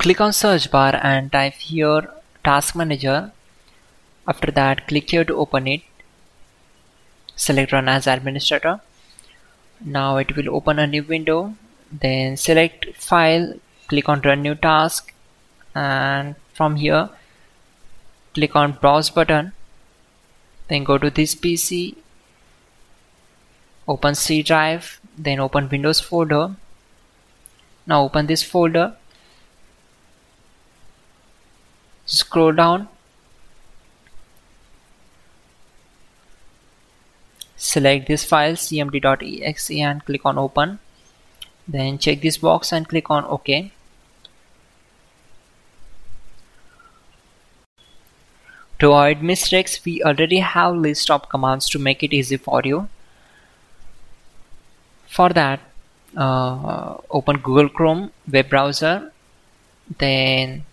click on search bar and type here task manager. After that click here to open it. Select run as administrator. Now it will open a new window. Then select file click on run new task. And from here click on browse button. Then go to this PC open C drive. Then open Windows folder. Now open this folder scroll down. Select this file cmd.exe and click on open. Then check this box and click on ok. To avoid mistakes we already have list of commands to make it easy for you. For that uh, open Google Chrome web browser then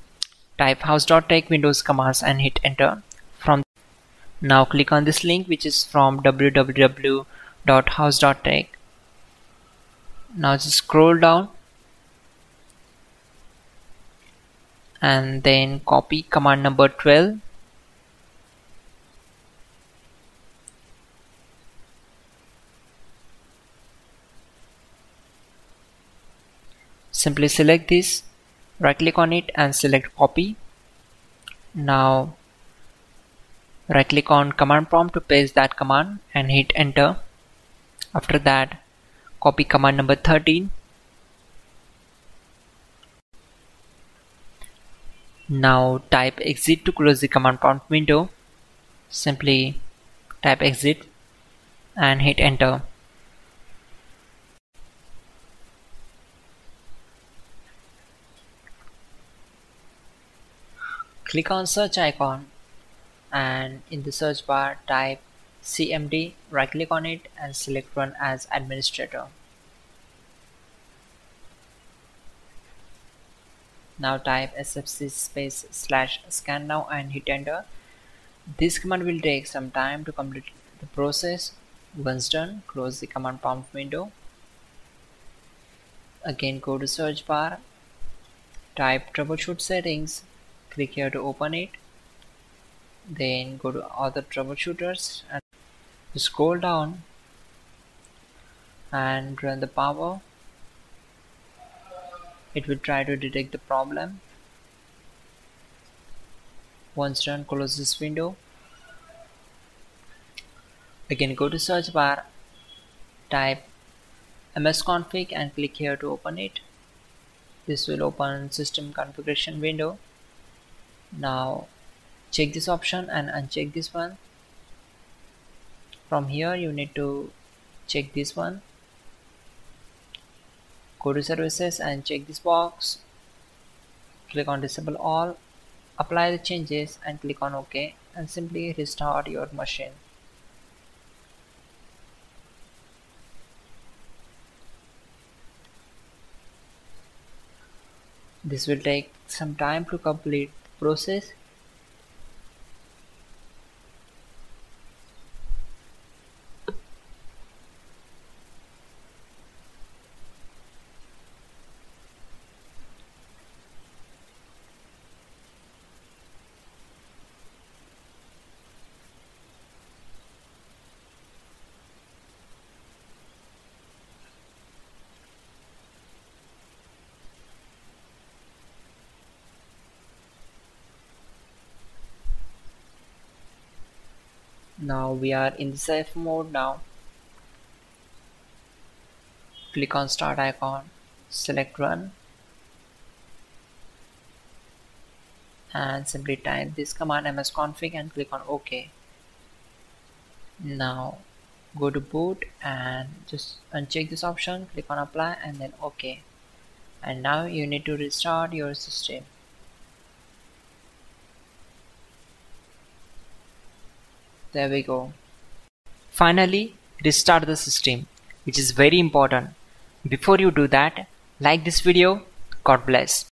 type hows.tech windows commands and hit enter. From now click on this link which is from www.hows.tech now just scroll down and then copy command number 12 simply select this right click on it and select copy. Now right click on command prompt to paste that command and hit enter. After that copy command number 13 now type exit to close the command prompt window. Simply type exit and hit enter click on search icon and in the search bar type CMD right click on it and select run as administrator. Now type sfc space slash scan now and hit enter. This command will take some time to complete the process. Once done close the command prompt window. Again go to search bar. Type troubleshoot settings click here to open it then go to other troubleshooters and scroll down and run the power. It will try to detect the problem. Once done close this window. Again go to search bar type msconfig and click here to open it. This will open system configuration window now check this option and uncheck this one. From here you need to check this one. Go to services and check this box. Click on disable all. Apply the changes and click on ok and simply restart your machine. This will take some time to complete process now we are in the safe mode. Now click on start icon select run and simply type this command msconfig and click on ok. Now go to boot and just uncheck this option click on apply and then ok. And now you need to restart your system There we go. Finally, restart the system, which is very important. Before you do that, like this video. God bless.